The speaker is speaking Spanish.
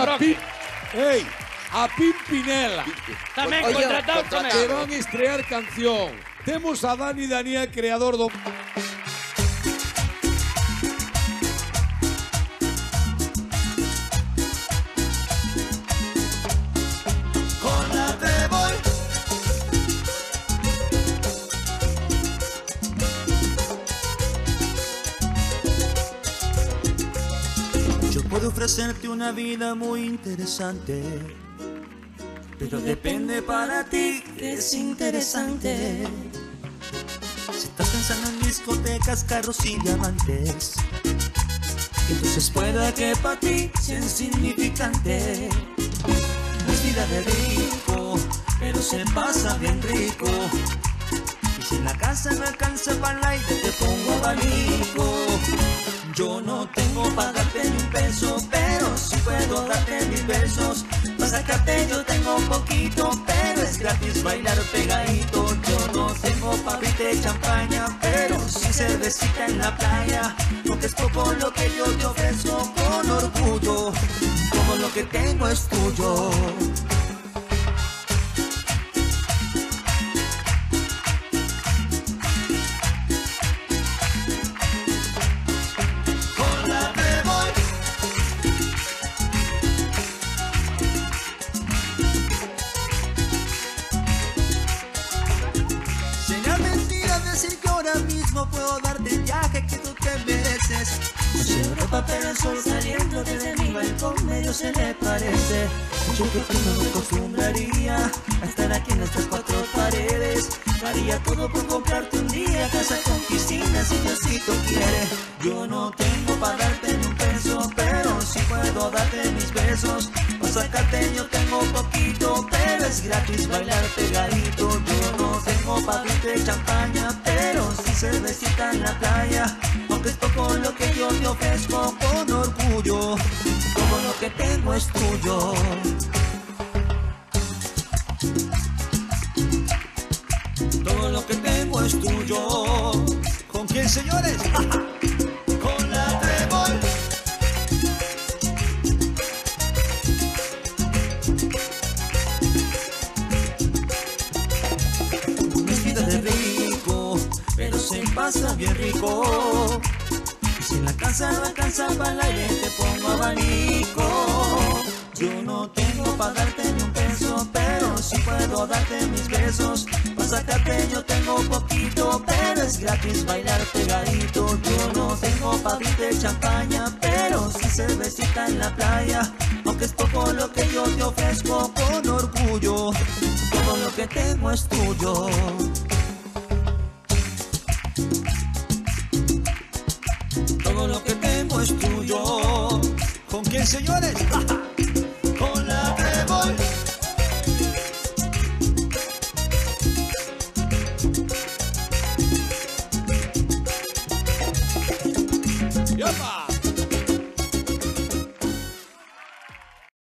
A Pim, hey, a Pimpinela. Tamén contratado Que van estrear canción. Temos a Dani Daniel, creador do... puedo ofrecerte una vida muy interesante, pero depende para ti que es interesante. Si estás pensando en discotecas, carros y diamantes, entonces pueda que para ti sea insignificante. Es vida de rico, pero se pasa bien rico. Y si en la casa no alcanza para el aire, te pongo abanico. Sacarte yo tengo poquito, pero es gratis bailar pegadito. Yo no tengo para abrirte champaña, pero sí cervecita en la playa. Porque es poco lo que yo te ofrezco con orgullo. Todo lo que tengo es tuyo. Puedo darte el viaje que tú te mereces. Sé Europa, pero el sol saliendo desde mi balcón medio se le parece. Yo creo que no me acostumbraría a estar aquí en estas cuatro paredes. Haría todo por comprarte un día casa con piscina si Diosito quiere. Yo no tengo para darte ni un peso, pero sí puedo darte mis besos. Para sacarte yo tengo poquito, pero es gratis bailar pegadito. Yo no tengo para abrirte champaña, cervecita en la playa. Aunque es poco lo que yo te ofrezco con orgullo, todo lo que tengo es tuyo. Todo lo que tengo es tuyo. ¿Con quién, señores? pasa bien rico. Y si en la casa no alcanza para el aire, te pongo abanico. Yo no tengo para darte ni un peso, pero sí puedo darte mis besos. Para sacarte yo tengo poquito, pero es gratis bailar pegadito. Yo no tengo para abrirte champaña, pero sí cervecita en la playa. Aunque es poco lo que yo te ofrezco con orgullo, todo lo que tengo es tuyo. señores. Con